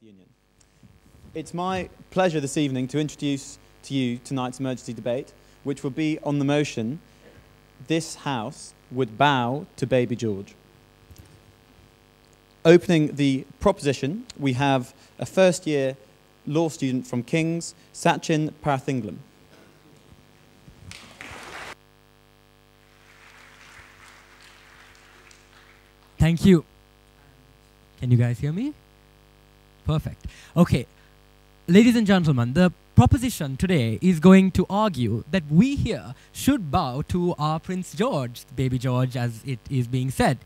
Union. It's my pleasure this evening to introduce to you tonight's emergency debate, which will be on the motion this House would bow to Baby George. Opening the proposition, we have a first year law student from King's, Sachin Parathinglam. Thank you. Can you guys hear me? Perfect. Okay. Ladies and gentlemen, the proposition today is going to argue that we here should bow to our Prince George, baby George, as it is being said.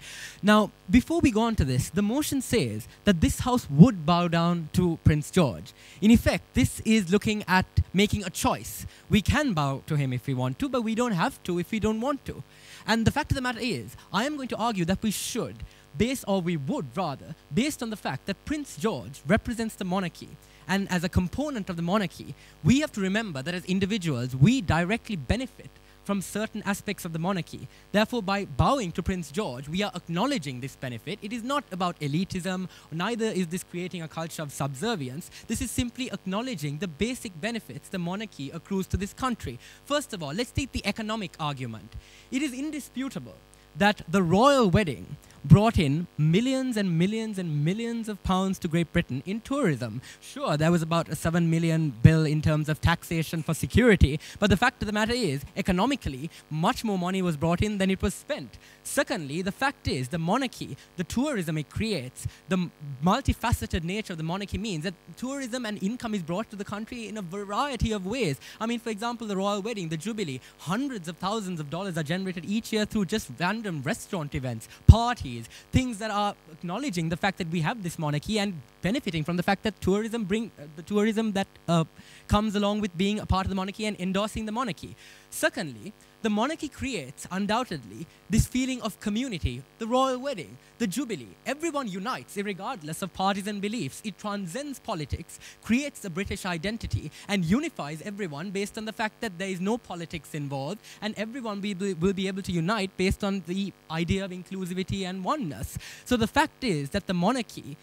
Now, before we go on to this, the motion says that this house would bow down to Prince George. In effect, this is looking at making a choice. We can bow to him if we want to, but we don't have to if we don't want to. And the fact of the matter is, I am going to argue that we should, based, or we would rather, based on the fact that Prince George represents the monarchy. And as a component of the monarchy, we have to remember that as individuals, we directly benefit from certain aspects of the monarchy. Therefore, by bowing to Prince George, we are acknowledging this benefit. It is not about elitism, neither is this creating a culture of subservience. This is simply acknowledging the basic benefits the monarchy accrues to this country. First of all, let's take the economic argument. It is indisputable that the royal wedding brought in millions and millions and millions of pounds to Great Britain in tourism. Sure, there was about a 7 million bill in terms of taxation for security, but the fact of the matter is, economically, much more money was brought in than it was spent. Secondly, the fact is, the monarchy, the tourism it creates, the multifaceted nature of the monarchy means that tourism and income is brought to the country in a variety of ways. I mean, for example, the royal wedding, the jubilee, hundreds of thousands of dollars are generated each year through just random restaurant events, parties, things that are acknowledging the fact that we have this monarchy and benefiting from the fact that tourism bring uh, the tourism that uh, comes along with being a part of the monarchy and endorsing the monarchy. Secondly, the monarchy creates undoubtedly this feeling of community, the royal wedding, the jubilee. Everyone unites, regardless of partisan beliefs. It transcends politics, creates a British identity, and unifies everyone based on the fact that there is no politics involved, and everyone will be, able to unite based on the idea of inclusivity and oneness. So the fact is that the monarchy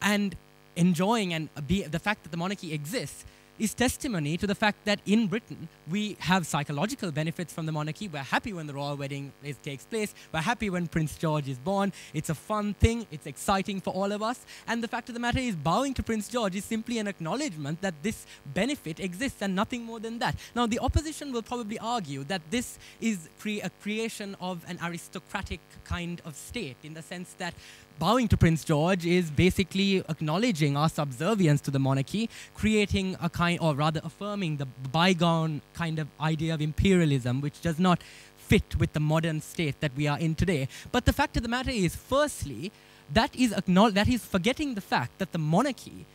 and enjoying and the fact that the monarchy exists is testimony to the fact that in Britain we have psychological benefits from the monarchy. We're happy when the royal wedding is, takes place. We're happy when Prince George is born. It's a fun thing. It's exciting for all of us. And the fact of the matter is, bowing to Prince George is simply an acknowledgement that this benefit exists and nothing more than that. Now, the opposition will probably argue that this is cre a creation of an aristocratic kind of state in the sense that bowing to Prince George is basically acknowledging our subservience to the monarchy, creating a kind, or rather affirming the bygone kind of idea of imperialism, which does not fit with the modern state that we are in today. But the fact of the matter is, firstly, that is, that is forgetting the fact that the monarchy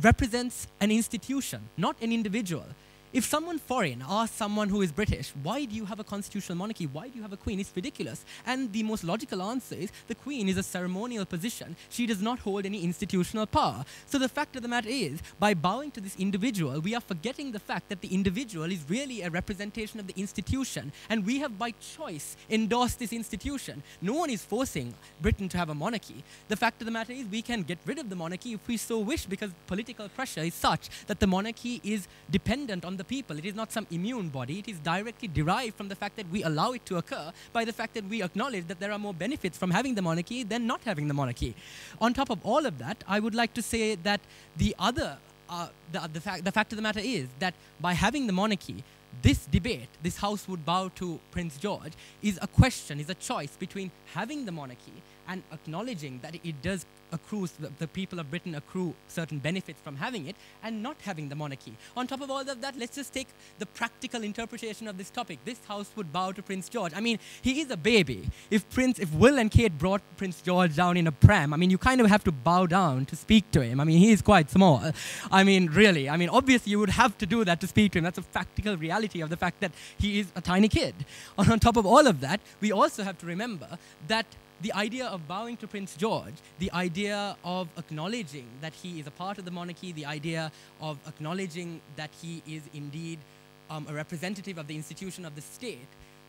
represents an institution, not an individual. If someone foreign asks someone who is British, why do you have a constitutional monarchy? Why do you have a queen? It's ridiculous. And the most logical answer is the queen is a ceremonial position. She does not hold any institutional power. So the fact of the matter is, by bowing to this individual, we are forgetting the fact that the individual is really a representation of the institution. And we have by choice endorsed this institution. No one is forcing Britain to have a monarchy. The fact of the matter is, we can get rid of the monarchy if we so wish because political pressure is such that the monarchy is dependent on the the people. It is not some immune body. It is directly derived from the fact that we allow it to occur by the fact that we acknowledge that there are more benefits from having the monarchy than not having the monarchy. On top of all of that, I would like to say that the other, uh, the, the, fact, the fact of the matter is that by having the monarchy, this debate, this House would bow to Prince George, is a question, is a choice between having the monarchy and acknowledging that it does accrue, the, people of Britain accrue certain benefits from having it and not having the monarchy. On top of all of that, let's just take the practical interpretation of this topic. This house would bow to Prince George. I mean, he is a baby. If Prince, if Will and Kate brought Prince George down in a pram, I mean, you kind of have to bow down to speak to him. I mean, he is quite small. I mean, really. I mean, obviously, you would have to do that to speak to him. That's a practical reality of the fact that he is a tiny kid. And on top of all of that, we also have to remember that the idea of bowing to Prince George, the idea of acknowledging that he is a part of the monarchy, the idea of acknowledging that he is indeed um, a representative of the institution of the state,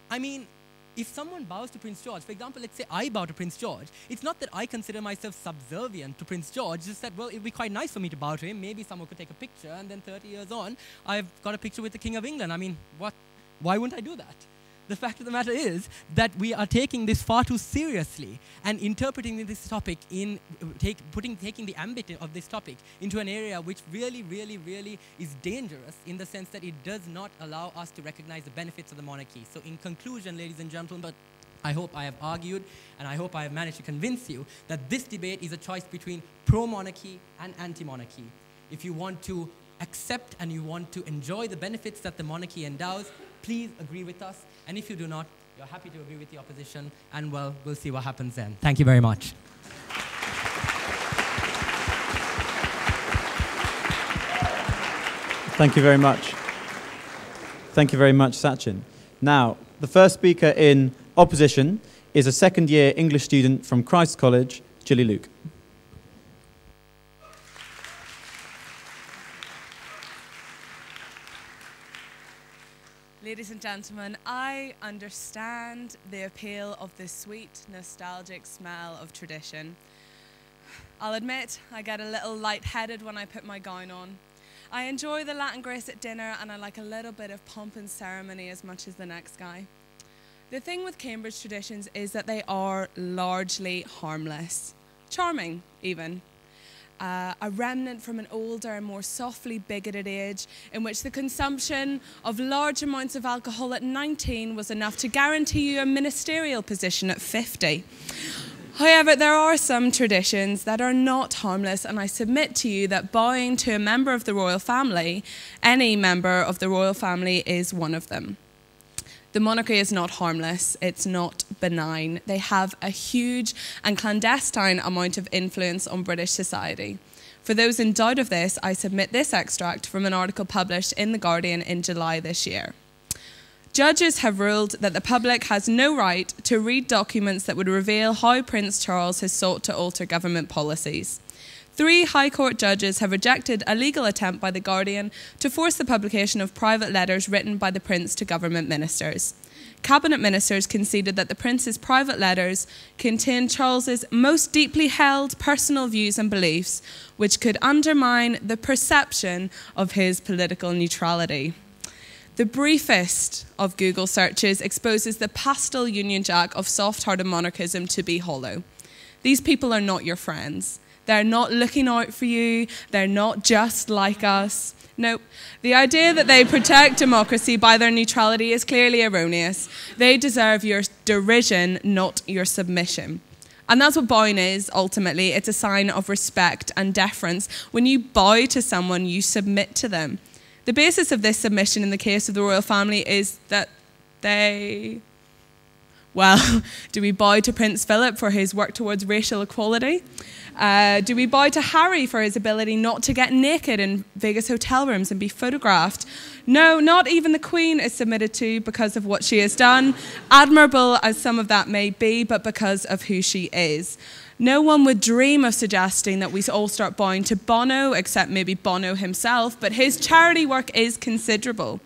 I mean, if someone bows to Prince George, for example, let's say I bow to Prince George, it's not that I consider myself subservient to Prince George, it's just that, well, it'd be quite nice for me to bow to him. Maybe someone could take a picture, and then 30 years on, I've got a picture with the King of England. I mean, what? Why wouldn't I do that? The fact of the matter is that we are taking this far too seriously and interpreting this topic in take, putting taking the ambit of this topic into an area which really, really, really is dangerous in the sense that it does not allow us to recognize the benefits of the monarchy. So, in conclusion, ladies and gentlemen, but I hope I have argued and I hope I have managed to convince you that this debate is a choice between pro monarchy and anti monarchy. If you want to accept and you want to enjoy the benefits that the monarchy endows, please agree with us. And if you do not, you're happy to agree with the opposition, and well, we'll see what happens then. Thank you very much. Thank you very much. Thank you very much, Sachin. Now, the first speaker in opposition is a second year English student from Christ College, Gilly Luke. Ladies and gentlemen, I understand the appeal of the sweet, nostalgic smell of tradition. I'll admit I get a little light-headed when I put my gown on. I enjoy the Latin grace at dinner and I like a little bit of pomp and ceremony as much as the next guy. The thing with Cambridge traditions is that they are largely harmless, charming even uh, a remnant from an older and more softly bigoted age in which the consumption of large amounts of alcohol at 19 was enough to guarantee you a ministerial position at 50. However, there are some traditions that are not harmless, and I submit to you that bowing to a member of the royal family, any member of the royal family, is one of them. The monarchy is not harmless, it's not benign. They have a huge and clandestine amount of influence on British society. For those in doubt of this, I submit this extract from an article published in The Guardian in July this year. Judges have ruled that the public has no right to read documents that would reveal how Prince Charles has sought to alter government policies. Three High Court judges have rejected a legal attempt by The Guardian to force the publication of private letters written by the Prince to government ministers. Cabinet ministers conceded that the Prince's private letters contained Charles's most deeply held personal views and beliefs, which could undermine the perception of his political neutrality. The briefest of Google searches exposes the pastel Union Jack of soft hearted monarchism to be hollow. These people are not your friends. They're not looking out for you. They're not just like us. Nope. The idea that they protect democracy by their neutrality is clearly erroneous. They deserve your derision, not your submission. And that's what bowing is ultimately. It's a sign of respect and deference. When you bow to someone, you submit to them. The basis of this submission in the case of the royal family is that they. Well, do we bow to Prince Philip for his work towards racial equality? Uh, do we bow to Harry for his ability not to get naked in Vegas hotel rooms and be photographed? No, not even the Queen is submitted to because of what she has done, admirable as some of that may be, but because of who she is. No one would dream of suggesting that we all start bowing to Bono, except maybe Bono himself, but his charity work is considerable.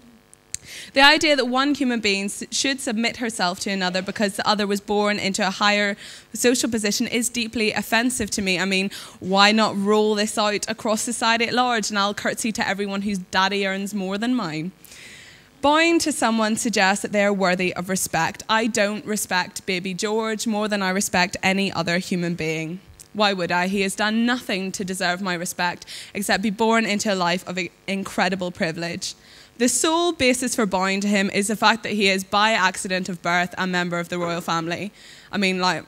The idea that one human being should submit herself to another because the other was born into a higher social position is deeply offensive to me. I mean, why not roll this out across society at large and I'll curtsy to everyone whose daddy earns more than mine? Bowing to someone suggests that they are worthy of respect. I don't respect baby George more than I respect any other human being. Why would I? He has done nothing to deserve my respect except be born into a life of incredible privilege. The sole basis for bowing to him is the fact that he is, by accident of birth, a member of the royal family. I mean, like,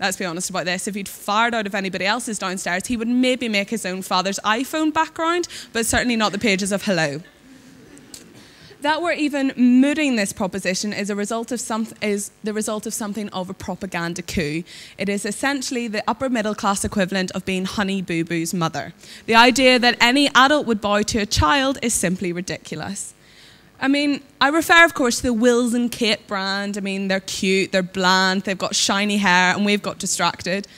let's be honest about this. If he'd fired out of anybody else's downstairs, he would maybe make his own father's iPhone background, but certainly not the pages of Hello that we're even mooting this proposition is a result of some, is the result of something of a propaganda coup. It is essentially the upper middle class equivalent of being Honey Boo Boo's mother. The idea that any adult would bow to a child is simply ridiculous. I mean, I refer, of course, to the Wills and Kate brand. I mean, they're cute, they're bland, they've got shiny hair, and we've got distracted.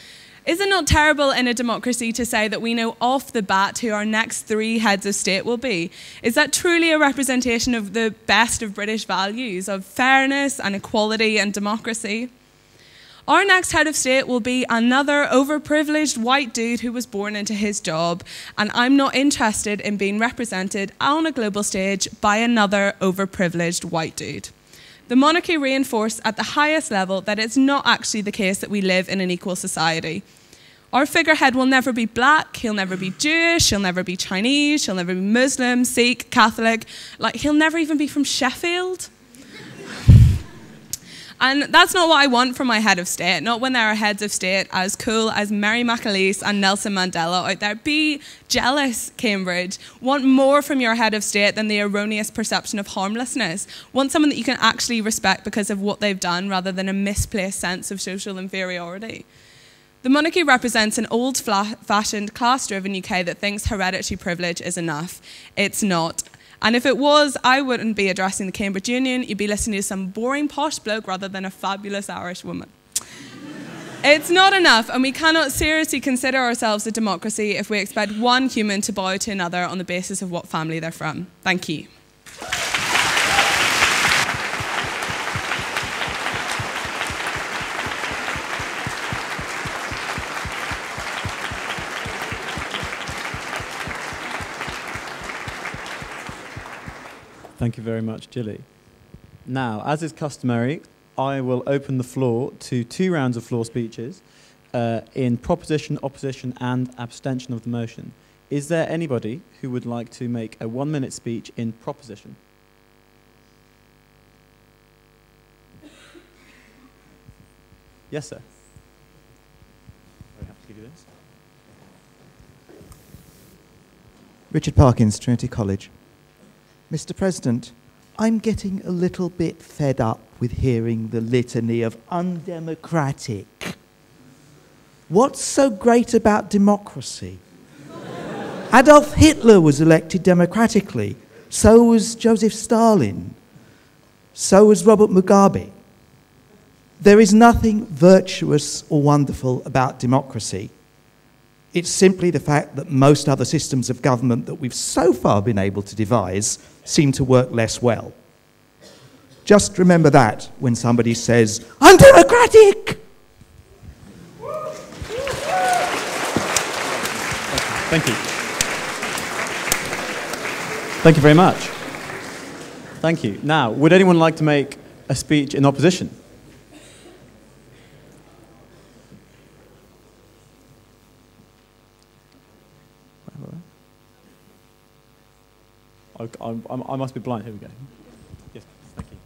Is it not terrible in a democracy to say that we know off the bat who our next three heads of state will be? Is that truly a representation of the best of British values of fairness and equality and democracy? Our next head of state will be another overprivileged white dude who was born into his job, and I'm not interested in being represented on a global stage by another overprivileged white dude. The monarchy reinforced at the highest level that it's not actually the case that we live in an equal society. Our figurehead will never be black, he'll never be Jewish, he'll never be Chinese, he'll never be Muslim, Sikh, Catholic, like he'll never even be from Sheffield. And that's not what I want from my head of state, not when there are heads of state as cool as Mary McAleese and Nelson Mandela out there. Be jealous, Cambridge. Want more from your head of state than the erroneous perception of harmlessness. Want someone that you can actually respect because of what they've done rather than a misplaced sense of social inferiority. The monarchy represents an old fashioned, class driven UK that thinks hereditary privilege is enough. It's not. And if it was, I wouldn't be addressing the Cambridge Union. You'd be listening to some boring posh bloke rather than a fabulous Irish woman. It's not enough, and we cannot seriously consider ourselves a democracy if we expect one human to bow to another on the basis of what family they're from. Thank you. Thank you very much, Jilly. Now, as is customary, I will open the floor to two rounds of floor speeches uh, in proposition, opposition, and abstention of the motion. Is there anybody who would like to make a one minute speech in proposition? Yes, sir. Richard Parkins, Trinity College. Mr. President, I'm getting a little bit fed up with hearing the litany of undemocratic. What's so great about democracy? Adolf Hitler was elected democratically. So was Joseph Stalin. So was Robert Mugabe. There is nothing virtuous or wonderful about democracy. It's simply the fact that most other systems of government that we've so far been able to devise seem to work less well. Just remember that when somebody says, undemocratic! Thank you. Thank you very much. Thank you. Now, would anyone like to make a speech in opposition? I, I, I must be blind. Here we go. Yes, thank you.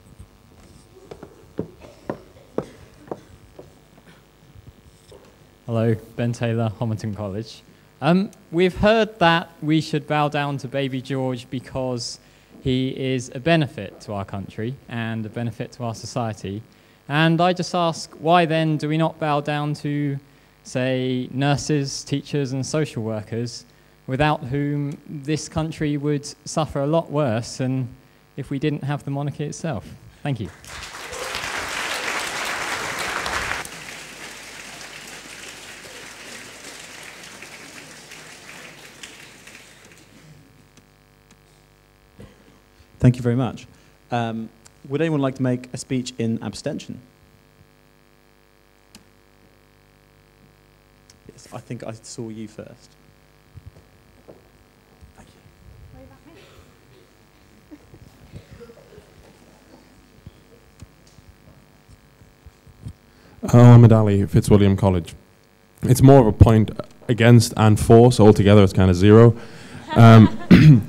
Hello, Ben Taylor, Homerton College. Um, we've heard that we should bow down to baby George because he is a benefit to our country and a benefit to our society. And I just ask, why then do we not bow down to, say, nurses, teachers, and social workers without whom this country would suffer a lot worse than if we didn't have the monarchy itself. Thank you. Thank you very much. Um, would anyone like to make a speech in abstention? Yes, I think I saw you first. Ahmed Ali, Fitzwilliam College. It's more of a point against and for, so altogether it's kind of zero. Um,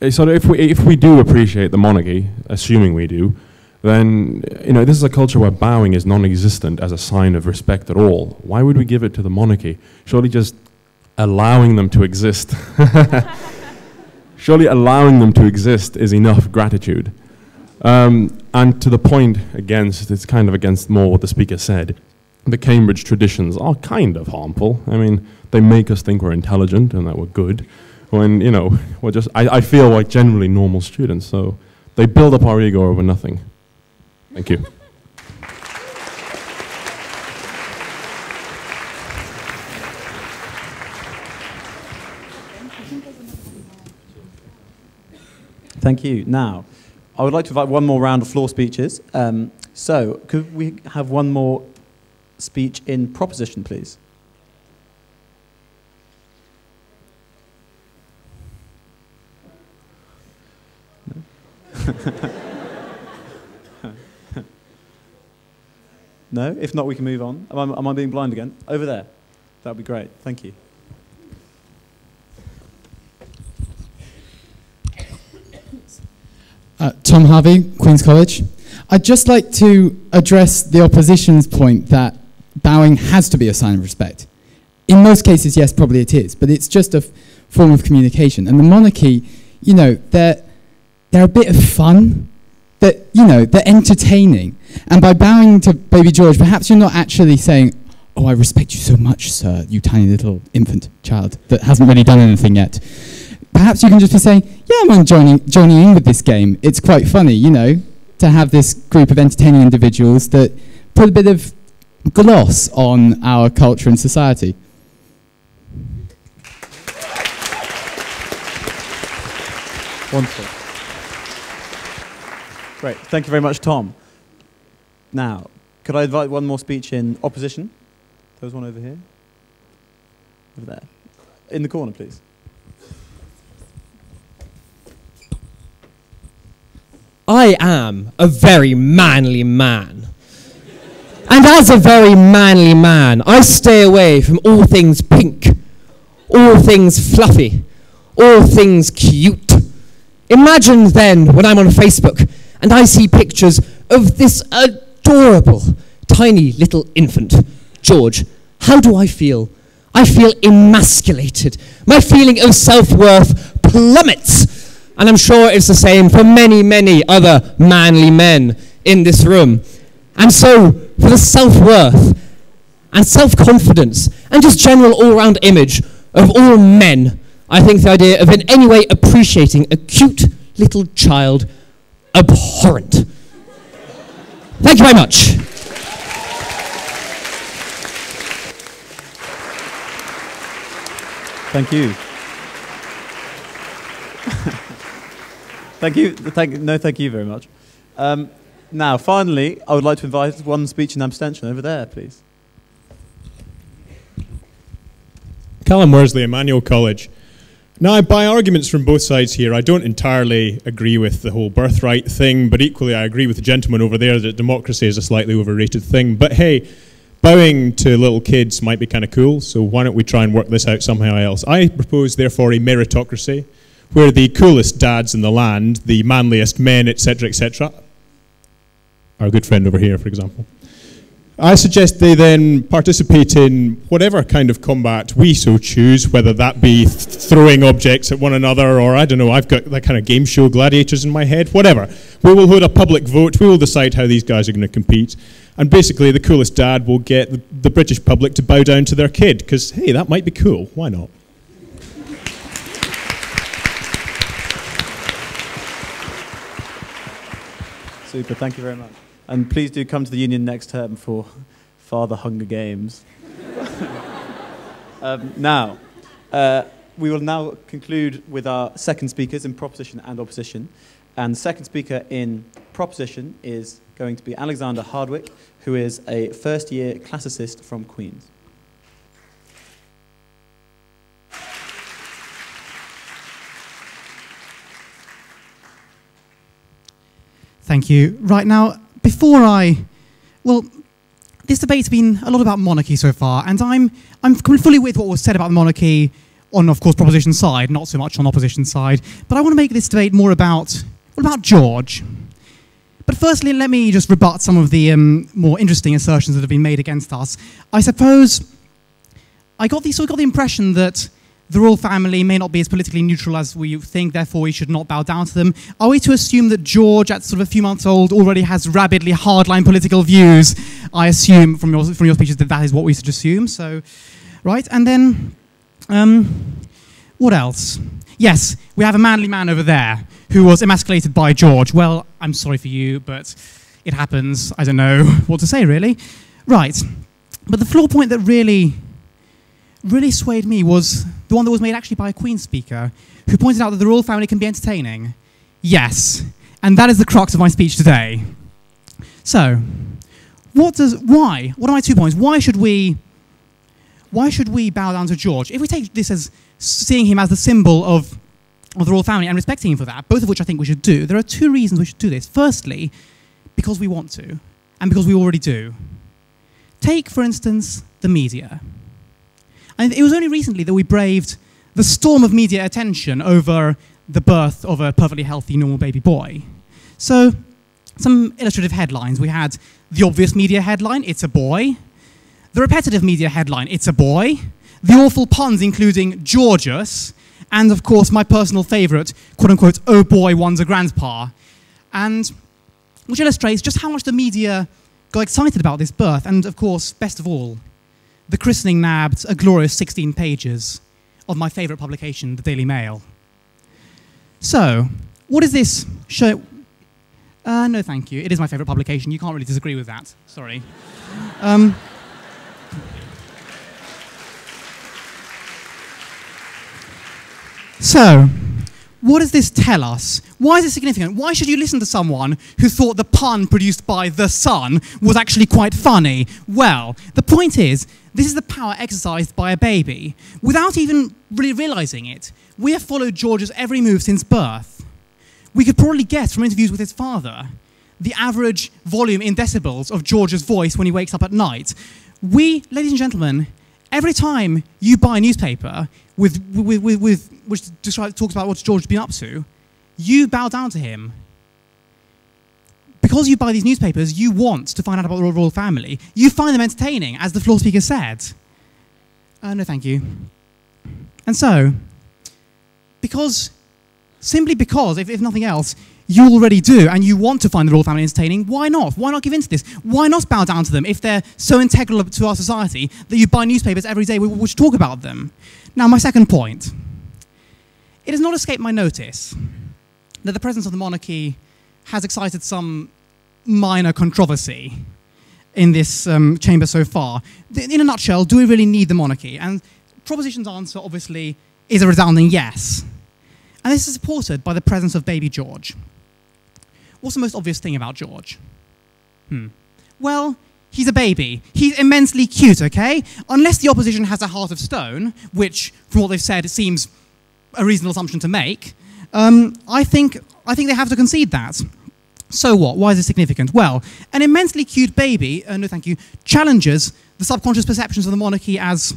so if we if we do appreciate the monarchy, assuming we do, then you know this is a culture where bowing is non-existent as a sign of respect at all. Why would we give it to the monarchy? Surely just allowing them to exist. Surely allowing them to exist is enough gratitude. Um, and to the point against, it's kind of against more what the speaker said the Cambridge traditions are kind of harmful. I mean, they make us think we're intelligent and that we're good, when you know we're just. I, I feel like generally normal students, so they build up our ego over nothing. Thank you. Thank you. Now, I would like to invite one more round of floor speeches. Um, so, could we have one more speech in proposition, please? no? If not, we can move on. Am I, am I being blind again? Over there. That would be great. Thank you. Uh, Tom Harvey, Queen's College. I'd just like to address the opposition's point that bowing has to be a sign of respect. In most cases, yes, probably it is, but it's just a form of communication. And the monarchy, you know, they're, they're a bit of fun, that you know, they're entertaining. And by bowing to Baby George, perhaps you're not actually saying, Oh, I respect you so much, sir, you tiny little infant child that hasn't really done anything yet. Perhaps you can just be saying, Yeah, I'm joining, joining in with this game. It's quite funny, you know, to have this group of entertaining individuals that put a bit of gloss on our culture and society. Wonderful. Great. Thank you very much, Tom. Now, could I invite one more speech in opposition? There was one over here. Over there. In the corner, please. I am a very manly man. And as a very manly man, I stay away from all things pink, all things fluffy, all things cute. Imagine then when I'm on Facebook and I see pictures of this adorable tiny little infant, George. How do I feel? I feel emasculated. My feeling of self worth plummets. And I'm sure it's the same for many, many other manly men in this room. And so, for the self worth and self confidence and just general all round image of all men, I think the idea of in any way appreciating a cute little child abhorrent. Thank you very much. Thank you. thank you. Thank, no, thank you very much. Um, now, finally, I would like to invite one speech in abstention over there, please. Callum Worsley, Emmanuel College. Now, I buy arguments from both sides here. I don't entirely agree with the whole birthright thing, but equally I agree with the gentleman over there that democracy is a slightly overrated thing. But hey, bowing to little kids might be kind of cool, so why don't we try and work this out somehow else? I propose, therefore, a meritocracy where the coolest dads in the land, the manliest men, etc., etc., our good friend over here, for example, I suggest they then participate in whatever kind of combat we so choose, whether that be th- throwing objects at one another, or I don't know, I've got that kind of game show gladiators in my head, whatever. We will hold a public vote, we will decide how these guys are going to compete, and basically the coolest dad will get the, the British public to bow down to their kid, because hey, that might be cool, why not? Super, thank you very much. And please do come to the union next term for Father Hunger Games. um, now, uh, we will now conclude with our second speakers in proposition and opposition. And the second speaker in proposition is going to be Alexander Hardwick, who is a first year classicist from Queen's. Thank you. Right now, before I, well, this debate's been a lot about monarchy so far, and I'm I'm fully with what was said about the monarchy on, of course, proposition side, not so much on opposition side. But I want to make this debate more about what about George. But firstly, let me just rebut some of the um, more interesting assertions that have been made against us. I suppose I got the so I got the impression that the royal family may not be as politically neutral as we think, therefore we should not bow down to them. Are we to assume that George, at sort of a few months old, already has rabidly hardline political views? I assume from your, from your speeches that that is what we should assume. So, right, and then, um, what else? Yes, we have a manly man over there who was emasculated by George. Well, I'm sorry for you, but it happens. I don't know what to say, really. Right, but the floor point that really really swayed me was the one that was made actually by a Queen speaker who pointed out that the royal family can be entertaining. Yes. And that is the crux of my speech today. So, what does why? What are my two points? Why should we why should we bow down to George? If we take this as seeing him as the symbol of of the royal family and respecting him for that, both of which I think we should do, there are two reasons we should do this. Firstly, because we want to, and because we already do. Take, for instance, the media. And it was only recently that we braved the storm of media attention over the birth of a perfectly healthy, normal baby boy. So, some illustrative headlines. We had the obvious media headline, it's a boy. The repetitive media headline, it's a boy. The awful puns, including Georgius. And of course, my personal favourite, quote unquote, oh boy, one's a grandpa. And which illustrates just how much the media got excited about this birth. And of course, best of all, the christening nabbed a glorious 16 pages of my favourite publication, the Daily Mail. So, what is this show? Uh, no, thank you. It is my favourite publication. You can't really disagree with that. Sorry. Um, so, what does this tell us? Why is it significant? Why should you listen to someone who thought the pun produced by The Sun was actually quite funny? Well, the point is, this is the power exercised by a baby. Without even really realizing it, we have followed George's every move since birth. We could probably guess from interviews with his father the average volume in decibels of George's voice when he wakes up at night. We, ladies and gentlemen, every time you buy a newspaper with, with, with, with which describes, talks about what George's been up to, you bow down to him. Because you buy these newspapers, you want to find out about the royal family. You find them entertaining, as the floor speaker said. Uh, no, thank you. And so, because, simply because, if, if nothing else, you already do and you want to find the royal family entertaining, why not? Why not give in to this? Why not bow down to them if they're so integral to our society that you buy newspapers every day which talk about them? Now, my second point. It has not escaped my notice that the presence of the monarchy has excited some minor controversy in this um, chamber so far. In a nutshell, do we really need the monarchy? And proposition's answer, obviously, is a resounding yes. And this is supported by the presence of baby George. What's the most obvious thing about George? Hmm. Well, he's a baby. He's immensely cute, okay? Unless the opposition has a heart of stone, which, from what they've said, it seems a reasonable assumption to make, um, I, think, I think they have to concede that. So what? Why is it significant? Well, an immensely cute baby, uh, no thank you, challenges the subconscious perceptions of the monarchy as,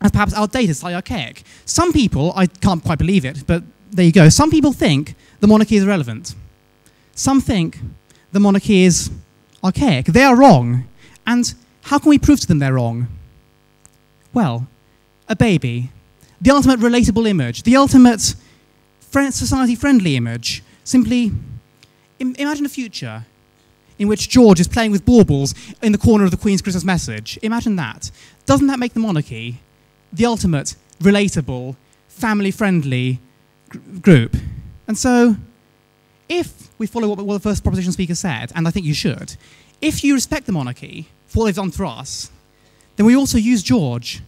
as perhaps outdated, slightly archaic. Some people, I can't quite believe it, but there you go. Some people think the monarchy is irrelevant. Some think the monarchy is archaic. They are wrong. And how can we prove to them they're wrong? Well, a baby, the ultimate relatable image, the ultimate society friendly image. Simply Im imagine a future in which George is playing with baubles in the corner of the Queen's Christmas message. Imagine that. Doesn't that make the monarchy the ultimate relatable, family friendly gr group? And so, if we follow what, what the first proposition speaker said, and I think you should, if you respect the monarchy for what they've done for us, then we also use George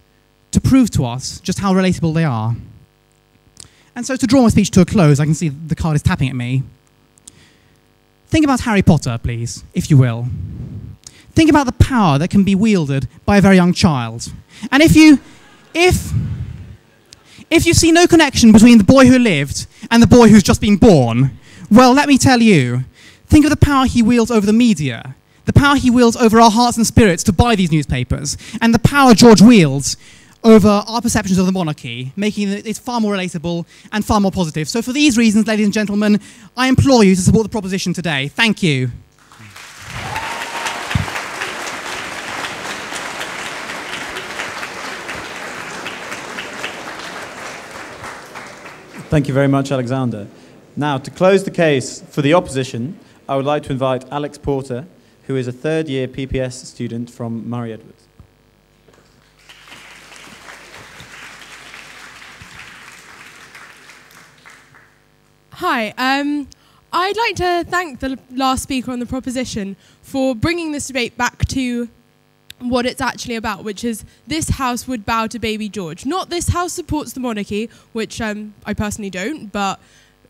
to prove to us just how relatable they are. And so, to draw my speech to a close, I can see the card is tapping at me. Think about Harry Potter, please, if you will. Think about the power that can be wielded by a very young child. And if you, if, if you see no connection between the boy who lived and the boy who's just been born, well, let me tell you, think of the power he wields over the media, the power he wields over our hearts and spirits to buy these newspapers, and the power George wields over our perceptions of the monarchy, making it far more relatable and far more positive. So, for these reasons, ladies and gentlemen, I implore you to support the proposition today. Thank you. Thank you very much, Alexander. Now, to close the case for the opposition, I would like to invite Alex Porter, who is a third year PPS student from Murray Edwards. Hi. Um, I'd like to thank the last speaker on the proposition for bringing this debate back to what it's actually about, which is this house would bow to baby George. Not this house supports the monarchy, which um, I personally don't, but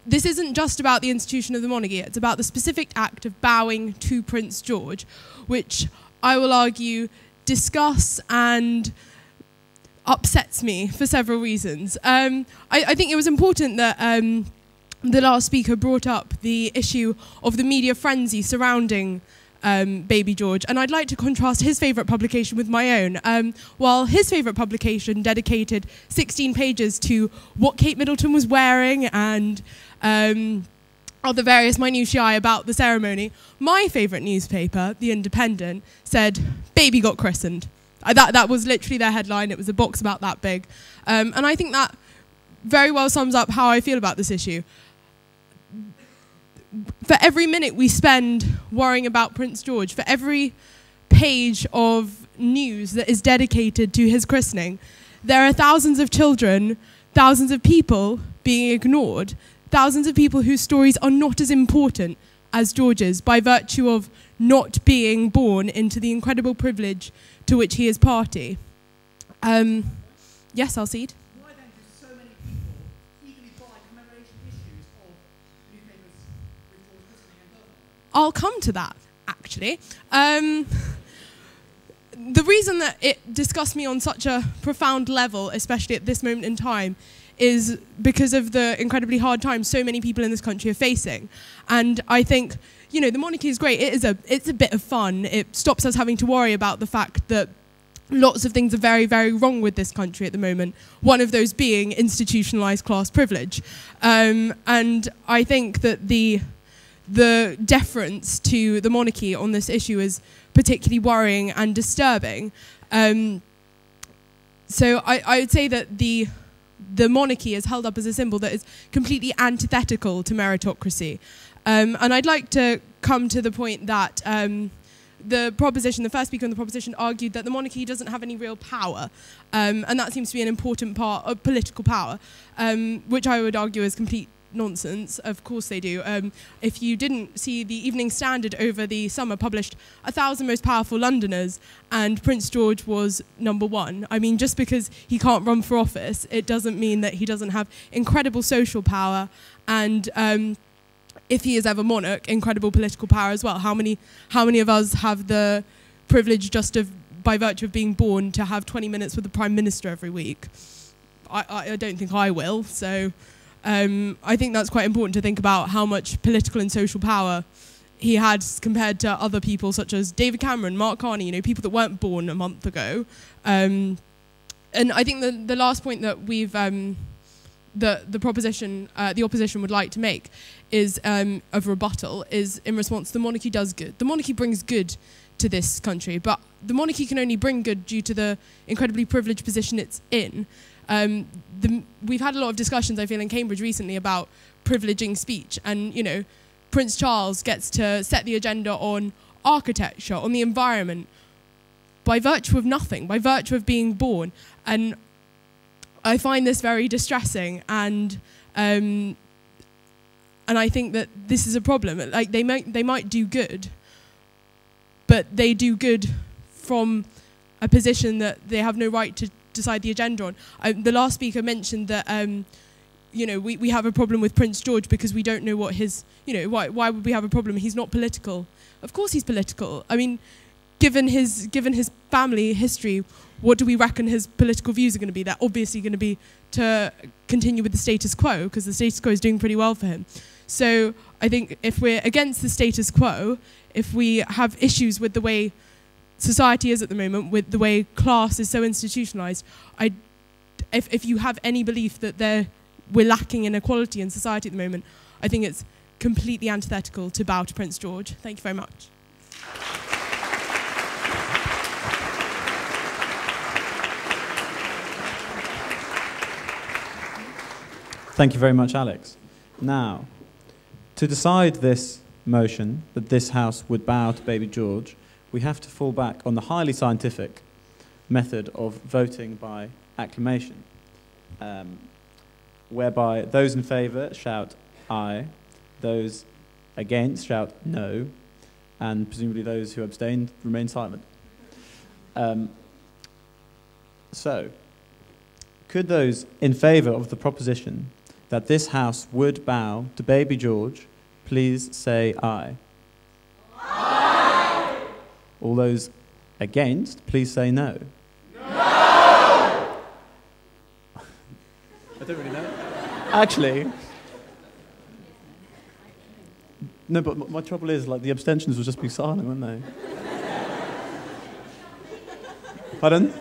this isn't just about the institution of the monarchy, it's about the specific act of bowing to Prince George, which I will argue discuss and upsets me for several reasons. Um, I, I, think it was important that um, the last speaker brought up the issue of the media frenzy surrounding um, Baby George, and I'd like to contrast his favourite publication with my own. Um, while his favourite publication dedicated 16 pages to what Kate Middleton was wearing and um, the various minutiae about the ceremony, my favourite newspaper, The Independent, said, Baby got christened. That, that was literally their headline. It was a box about that big. Um, and I think that very well sums up how I feel about this issue for every minute we spend worrying about Prince George, for every page of news that is dedicated to his christening, there are thousands of children, thousands of people being ignored, thousands of people whose stories are not as important as George's by virtue of not being born into the incredible privilege to which he is party. Um, yes, I'll cede. I'll come to that, actually. Um, the reason that it disgusts me on such a profound level, especially at this moment in time, is because of the incredibly hard times so many people in this country are facing. And I think, you know, the monarchy is great. It is a, it's a bit of fun. It stops us having to worry about the fact that lots of things are very, very wrong with this country at the moment. One of those being institutionalized class privilege. Um, and I think that the the deference to the monarchy on this issue is particularly worrying and disturbing. Um, so I, I would say that the the monarchy is held up as a symbol that is completely antithetical to meritocracy. Um, and I'd like to come to the point that um, the proposition, the first speaker on the proposition, argued that the monarchy doesn't have any real power. Um, and that seems to be an important part of political power, um, which I would argue is complete nonsense. Of course they do. Um, if you didn't see the Evening Standard over the summer published a thousand most powerful Londoners, and Prince George was number one. I mean, just because he can't run for office, it doesn't mean that he doesn't have incredible social power and. Um, if he is ever monarch, incredible political power as well. How many, how many of us have the privilege just of, by virtue of being born, to have 20 minutes with the prime minister every week? I, I, I don't think I will. So um, I think that's quite important to think about how much political and social power he had compared to other people such as David Cameron, Mark Carney, you know, people that weren't born a month ago. Um, and I think the, the last point that we've, um, the, the proposition, uh, the opposition would like to make is um, of rebuttal is in response, the monarchy does good. The monarchy brings good to this country, but the monarchy can only bring good due to the incredibly privileged position it's in. Um, the, we've had a lot of discussions, I feel, in Cambridge recently about privileging speech. And, you know, Prince Charles gets to set the agenda on architecture, on the environment, by virtue of nothing, by virtue of being born. And I find this very distressing. And, um, and I think that this is a problem. Like, they might, they might do good, but they do good from a position that they have no right to decide the agenda on. Um, the last speaker mentioned that, um, you know, we, we have a problem with Prince George because we don't know what his, you know, why, why would we have a problem? He's not political. Of course he's political. I mean, given his, given his family history, what do we reckon his political views are going to be? They're obviously going to be to continue with the status quo because the status quo is doing pretty well for him. So I think if we're against the status quo, if we have issues with the way society is at the moment with the way class is so institutionalized I, if, if you have any belief that there, we're lacking in equality in society at the moment I think it's completely antithetical to bow to Prince George thank you very much Thank you very much, Alex. Now, to decide this motion that this House would bow to Baby George, we have to fall back on the highly scientific method of voting by acclamation, um, whereby those in favour shout aye, those against shout no, and presumably those who abstained remain silent. Um, so, could those in favour of the proposition that this House would bow to baby George, please say aye. Aye. All those against, please say no. No! I don't really know. Actually, no, but my trouble is, like, the abstentions would just be silent, wouldn't they? Pardon?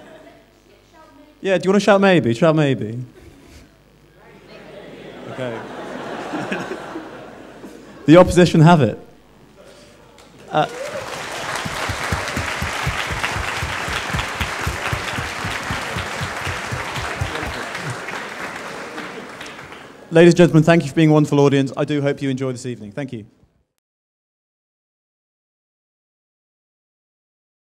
Yeah, do you want to shout maybe? Shout maybe. Okay. the opposition have it. Uh, Ladies and gentlemen, thank you for being a wonderful audience. I do hope you enjoy this evening. Thank you.